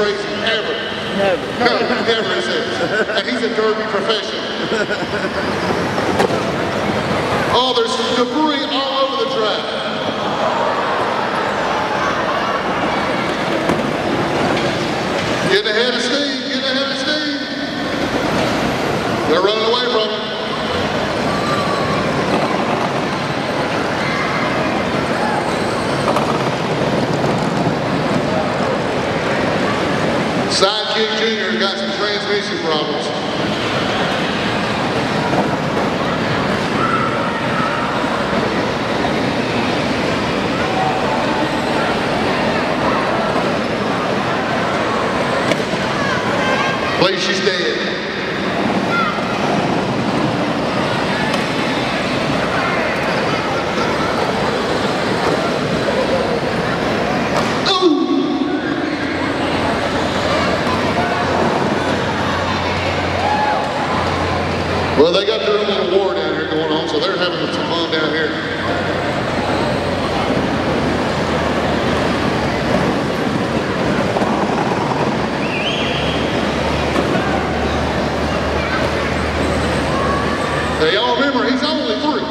anything? Ever. Never. No, never, he says. And he's a derby professional. Oh, there's debris Sidekick Junior's got some transmission problems. Please, she's dead. Ooh! Well, they got their own little war down here going on, so they're having some fun down here. Now, y'all remember, he's only three.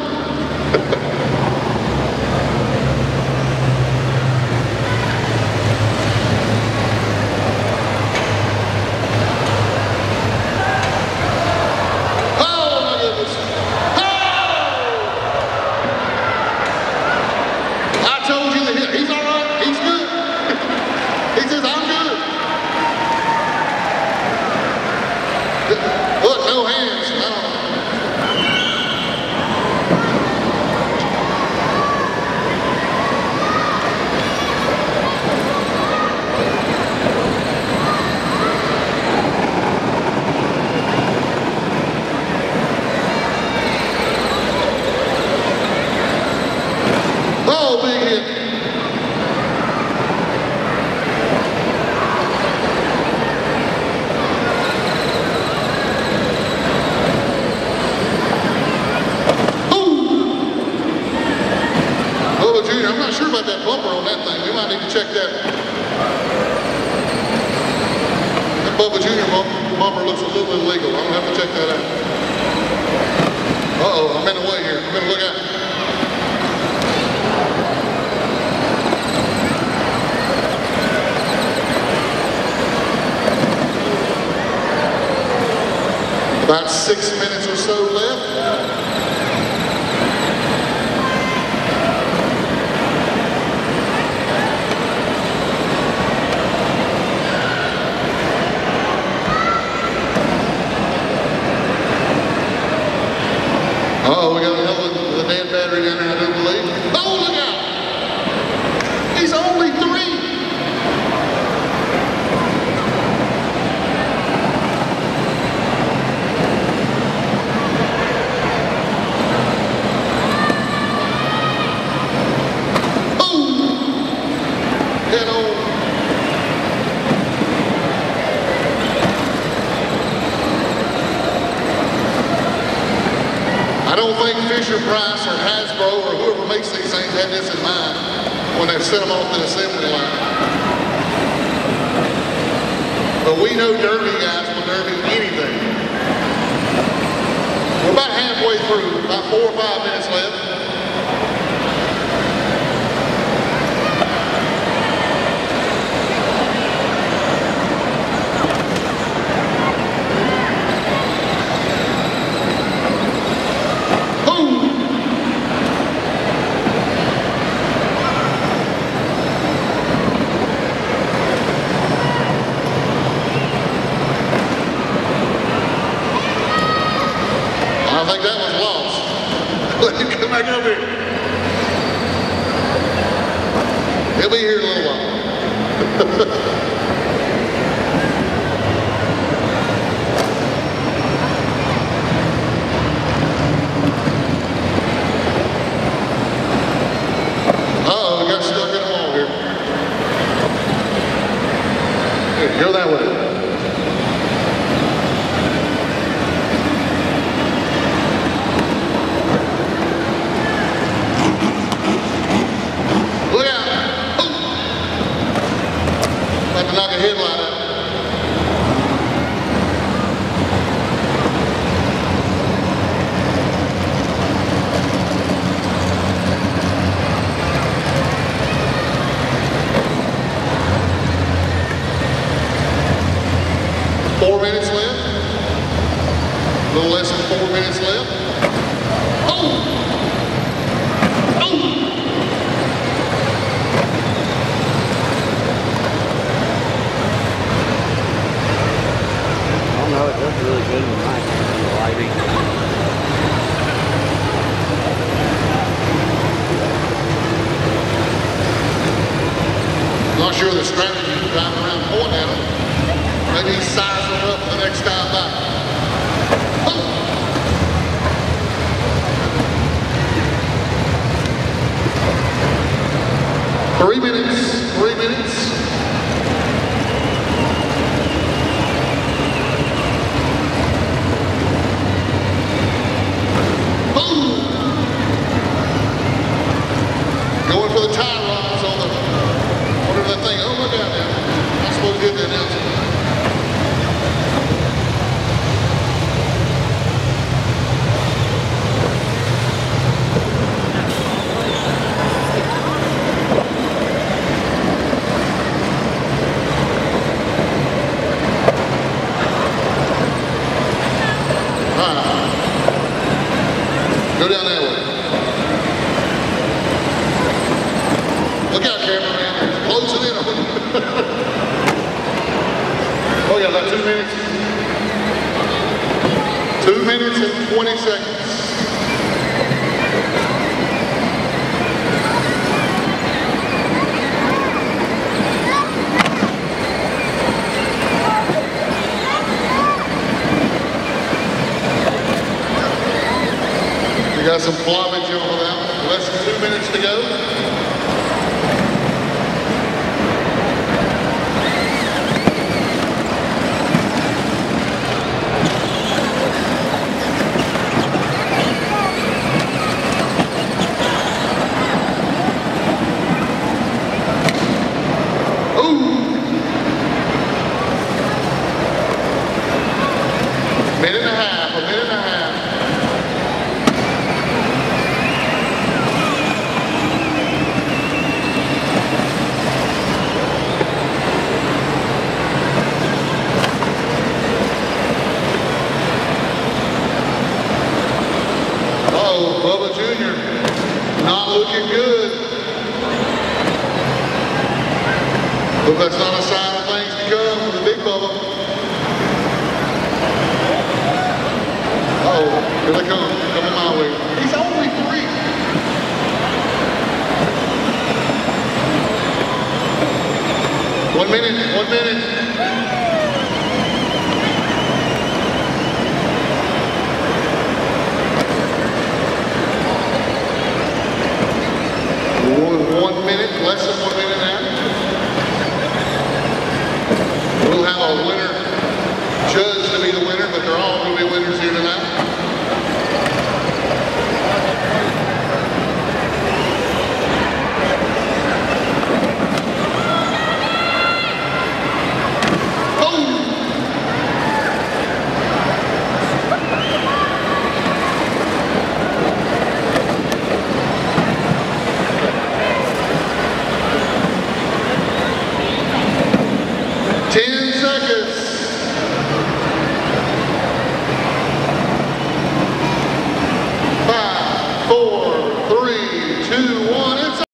Oh, my goodness. Oh! I told you that he- he's all right. He's good. he says, I'm good. Look, no hands. Oh, big hit. Ooh. Bubba Jr., I'm not sure about that bumper on that thing. We might need to check that. That Bubba Jr. bumper looks a little illegal. I'm gonna have to check that out. Uh-oh, I'm in the way here. I'm gonna look out. About six minutes or so left. Uh-oh, we got another the dead battery down there, I do believe. Oh, look out! He's only three. Oh! Head on. I don't think Fisher Price or Hasbro or whoever makes these things had this in mind when they sent them off the assembly line. But we know Derby guys will Derby anything. We're about halfway through, about four or five minutes left. Let come back up here. He'll be here in a little while. Uh-oh, we got Four minutes left. A little less than four minutes left. Oh! Oh! Oh no, it does really good with my lighting. Not sure the strategy of driving around pointing at him. Maybe he's sizing them up for the next time back. Oh! Three minutes. Three minutes. Boom! Going for the tie rods on the whatever that thing. Oh, look out now. I'm supposed to get the announcement. All right. That. Look out, cameraman. Closing in on oh, yeah, about two minutes. Two minutes and 20 seconds. We got some ploppage over that. Less than two minutes to go. Ooh. Minute and a half, a minute and a half. Oh, Bubba Jr. not looking good. Hope that's not a sign of things to come for the big Bubba. Oh, here they come, coming my way. He's only three. One minute, one minute. to be the winner, but they're all going to be winners here tonight.